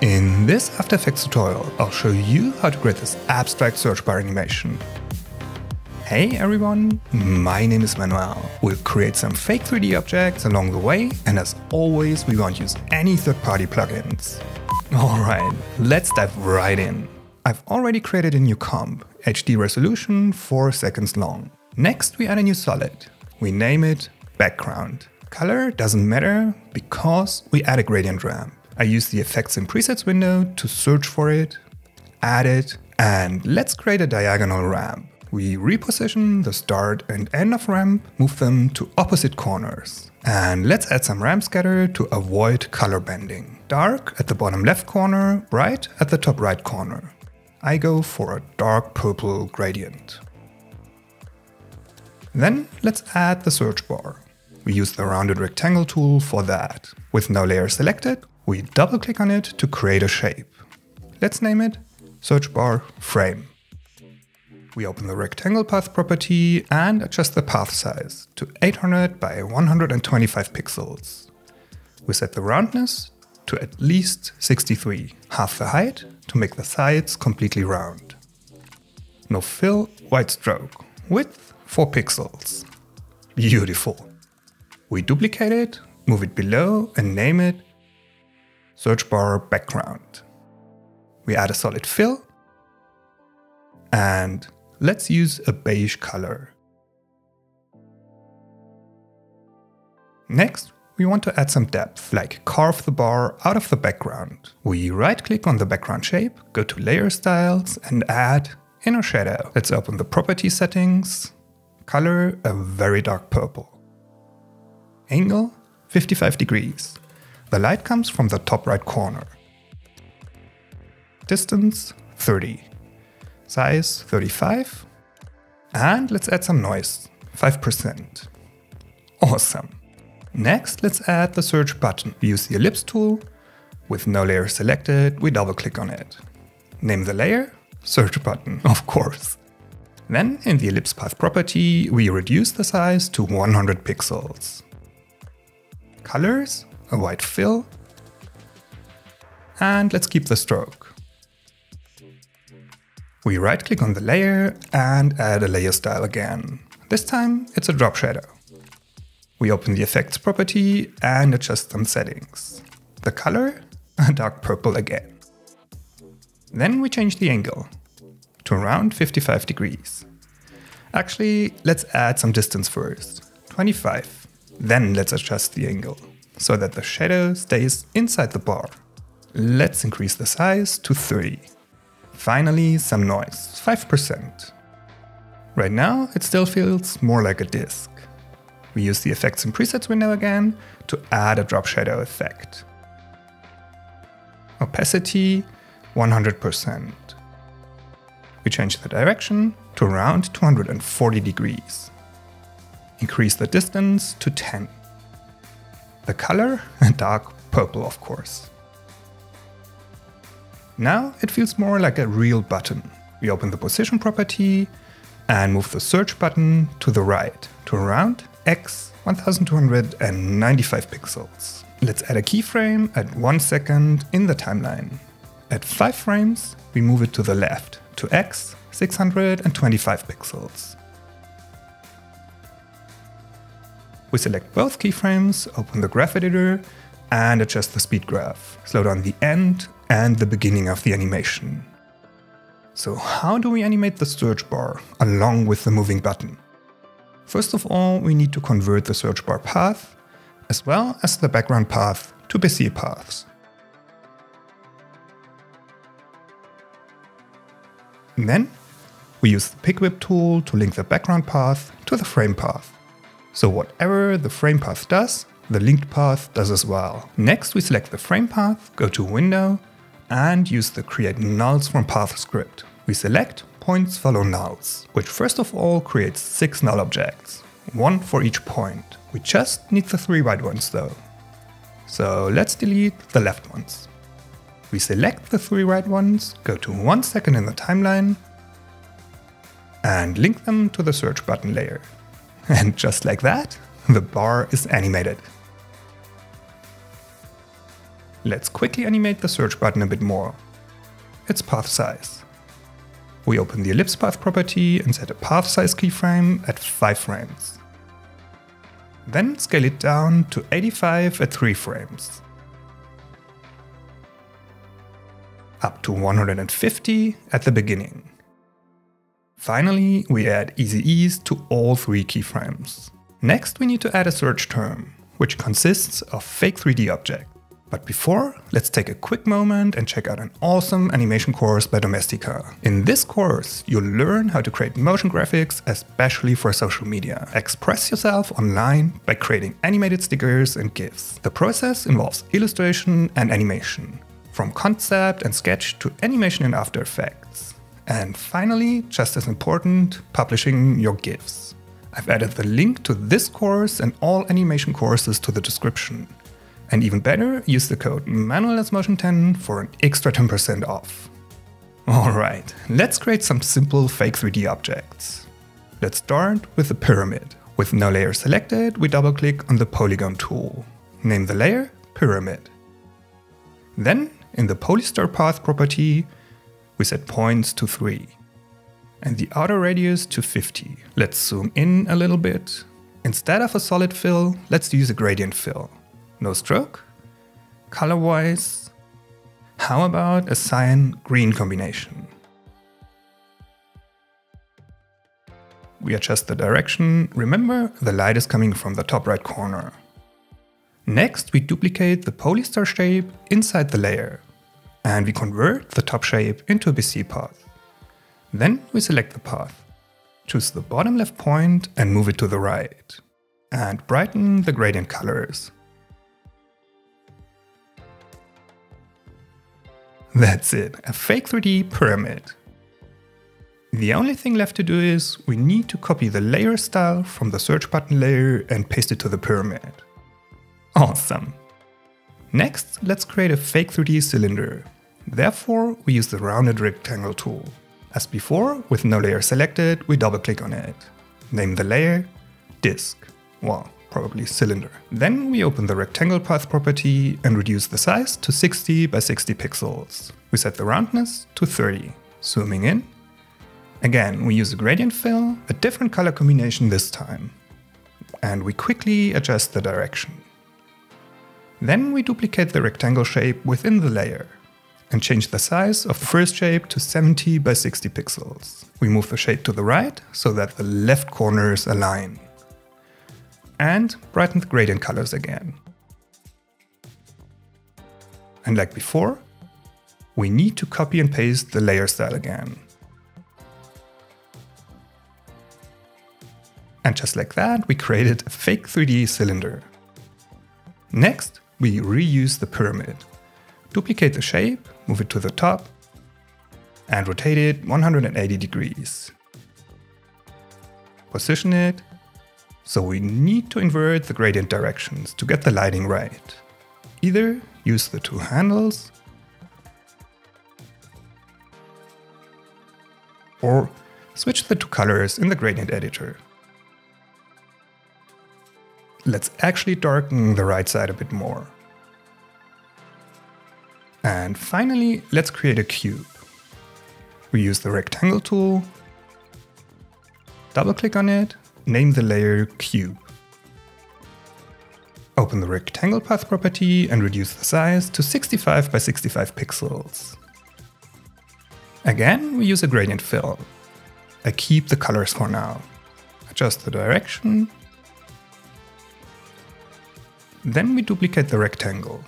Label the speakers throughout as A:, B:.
A: In this After Effects tutorial, I'll show you how to create this abstract search bar animation. Hey everyone, my name is Manuel. We'll create some fake 3D objects along the way, and as always, we won't use any third-party plugins. Alright, let's dive right in. I've already created a new comp, HD resolution 4 seconds long. Next we add a new solid. We name it background. Color doesn't matter because we add a gradient ramp. I use the effects and presets window to search for it, add it, and let's create a diagonal ramp. We reposition the start and end of ramp, move them to opposite corners. And let's add some ramp scatter to avoid color banding. Dark at the bottom left corner, bright at the top right corner. I go for a dark purple gradient. Then let's add the search bar. We use the rounded rectangle tool for that. With no layer selected, we double click on it to create a shape. Let's name it search bar frame. We open the rectangle path property and adjust the path size to 800 by 125 pixels. We set the roundness to at least 63, half the height to make the sides completely round. No fill, white stroke, width 4 pixels. Beautiful. We duplicate it, move it below and name it search bar background. We add a solid fill and let's use a beige color. Next, we want to add some depth, like carve the bar out of the background. We right click on the background shape, go to layer styles and add inner shadow. Let's open the property settings, color a very dark purple. Angle 55 degrees. The light comes from the top right corner. Distance 30. Size 35. And let's add some noise, 5%. Awesome. Next, let's add the search button. We use the ellipse tool. With no layer selected, we double click on it. Name the layer, search button, of course. Then in the ellipse path property, we reduce the size to 100 pixels colors, a white fill, and let's keep the stroke. We right click on the layer and add a layer style again. This time it's a drop shadow. We open the effects property and adjust some settings. The color, a dark purple again. Then we change the angle to around 55 degrees. Actually, let's add some distance first, 25. Then let's adjust the angle, so that the shadow stays inside the bar. Let's increase the size to 30. Finally, some noise, 5%. Right now, it still feels more like a disc. We use the Effects and Presets window again to add a drop shadow effect. Opacity 100%. We change the direction to around 240 degrees. Increase the distance to 10. The color, and dark purple of course. Now it feels more like a real button. We open the position property and move the search button to the right to around x 1295 pixels. Let's add a keyframe at 1 second in the timeline. At 5 frames, we move it to the left to x 625 pixels. We select both keyframes, open the graph editor, and adjust the speed graph. Slow down the end and the beginning of the animation. So how do we animate the search bar along with the moving button? First of all, we need to convert the search bar path, as well as the background path to Bezier paths. Then, we use the pick whip tool to link the background path to the frame path. So whatever the frame path does, the linked path does as well. Next we select the frame path, go to Window, and use the Create Nulls from Path script. We select Points Follow Nulls, which first of all creates 6 null objects, one for each point. We just need the 3 right ones though. So let's delete the left ones. We select the 3 right ones, go to 1 second in the timeline, and link them to the search button layer. And just like that, the bar is animated. Let's quickly animate the search button a bit more. Its path size. We open the ellipse path property and set a path size keyframe at 5 frames. Then scale it down to 85 at 3 frames. Up to 150 at the beginning. Finally, we add easy ease to all three keyframes. Next, we need to add a search term, which consists of fake 3D object. But before, let's take a quick moment and check out an awesome animation course by Domestika. In this course, you'll learn how to create motion graphics, especially for social media. Express yourself online by creating animated stickers and GIFs. The process involves illustration and animation, from concept and sketch to animation in After Effects. And finally, just as important, publishing your GIFs. I've added the link to this course and all animation courses to the description. And even better, use the code ManuelDoesMotion10 for an extra 10% off. Alright, let's create some simple fake 3D objects. Let's start with a pyramid. With no layer selected, we double click on the polygon tool. Name the layer Pyramid. Then, in the Polystar Path property, we set points to 3 and the outer radius to 50. Let's zoom in a little bit. Instead of a solid fill, let's use a gradient fill no stroke. Color-wise, how about a cyan-green combination? We adjust the direction. Remember, the light is coming from the top right corner. Next, we duplicate the polystar shape inside the layer. And we convert the top shape into a Bezier path. Then we select the path. Choose the bottom left point and move it to the right. And brighten the gradient colors. That's it, a fake 3D pyramid. The only thing left to do is we need to copy the layer style from the search button layer and paste it to the pyramid. Awesome. Next, let's create a fake 3D cylinder. Therefore, we use the rounded rectangle tool. As before, with no layer selected, we double click on it. Name the layer disk. Well, probably cylinder. Then we open the rectangle path property and reduce the size to 60 by 60 pixels. We set the roundness to 30. Zooming in. Again, we use a gradient fill, a different color combination this time. And we quickly adjust the direction. Then we duplicate the rectangle shape within the layer and change the size of the first shape to 70 by 60 pixels. We move the shape to the right so that the left corners align and brighten the gradient colors again. And like before, we need to copy and paste the layer style again. And just like that, we created a fake 3D cylinder. Next, we reuse the pyramid. Duplicate the shape, move it to the top, and rotate it 180 degrees. Position it so we need to invert the gradient directions to get the lighting right. Either use the two handles or switch the two colors in the gradient editor. Let's actually darken the right side a bit more. And finally, let's create a cube. We use the rectangle tool, double click on it, name the layer cube. Open the rectangle path property and reduce the size to 65 by 65 pixels. Again, we use a gradient fill. I keep the colors for now. Adjust the direction. Then we duplicate the rectangle.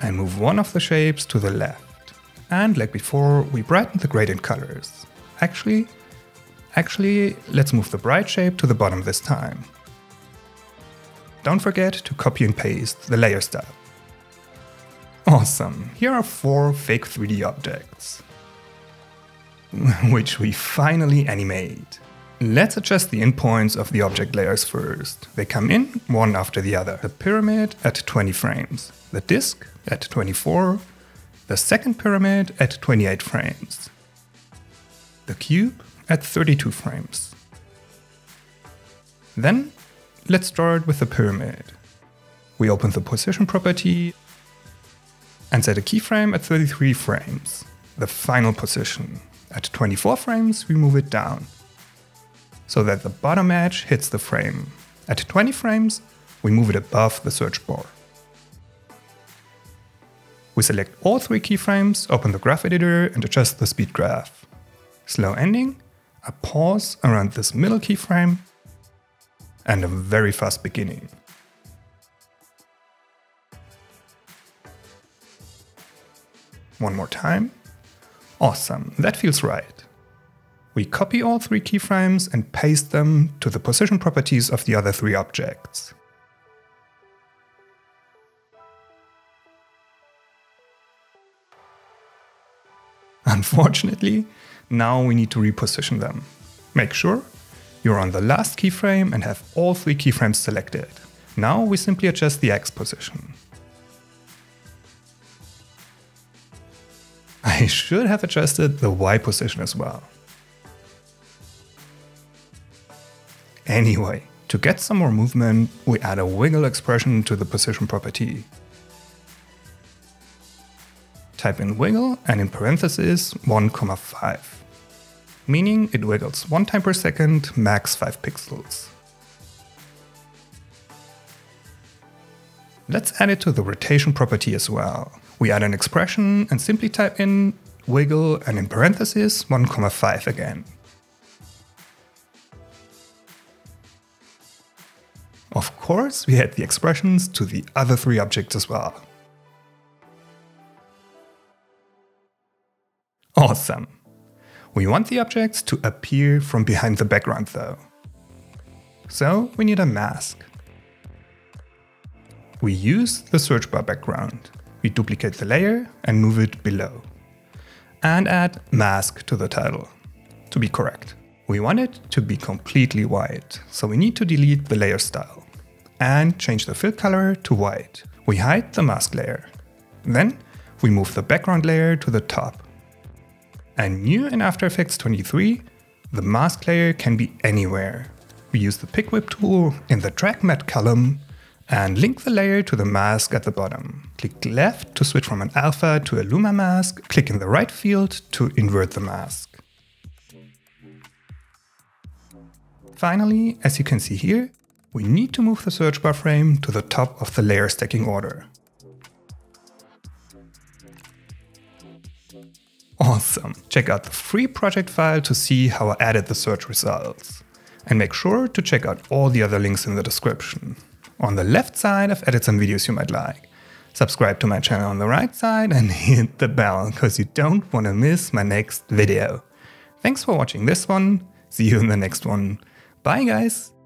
A: I move one of the shapes to the left. And like before, we brighten the gradient colors. Actually, Actually, let's move the bright shape to the bottom this time. Don't forget to copy and paste the layer style. Awesome, here are four fake 3D objects. which we finally animate. Let's adjust the endpoints of the object layers first. They come in one after the other. The pyramid at 20 frames, the disk at 24, the second pyramid at 28 frames, the cube at 32 frames. Then let's start with the pyramid. We open the position property and set a keyframe at 33 frames, the final position. At 24 frames, we move it down, so that the bottom edge hits the frame. At 20 frames, we move it above the search bar. We select all three keyframes, open the graph editor and adjust the speed graph. Slow ending, a pause around this middle keyframe, and a very fast beginning. One more time. Awesome, that feels right. We copy all three keyframes and paste them to the position properties of the other three objects. Unfortunately, now we need to reposition them. Make sure you're on the last keyframe and have all three keyframes selected. Now we simply adjust the X position. I should have adjusted the Y position as well. Anyway, to get some more movement, we add a wiggle expression to the position property. Type in wiggle and in parentheses 1,5, meaning it wiggles one time per second, max 5 pixels. Let's add it to the rotation property as well. We add an expression and simply type in wiggle and in parentheses 1,5 again. Of course, we add the expressions to the other three objects as well. Awesome. We want the objects to appear from behind the background though. So we need a mask. We use the search bar background. We duplicate the layer and move it below. And add mask to the title, to be correct. We want it to be completely white, so we need to delete the layer style and change the fill color to white. We hide the mask layer. Then we move the background layer to the top and new in After Effects 23, the mask layer can be anywhere. We use the pick whip tool in the track matte column and link the layer to the mask at the bottom. Click left to switch from an alpha to a luma mask, click in the right field to invert the mask. Finally, as you can see here, we need to move the search bar frame to the top of the layer stacking order. Awesome! Check out the free project file to see how I added the search results. And make sure to check out all the other links in the description. On the left side, I've added some videos you might like. Subscribe to my channel on the right side and hit the bell, because you don't want to miss my next video. Thanks for watching this one. See you in the next one. Bye guys!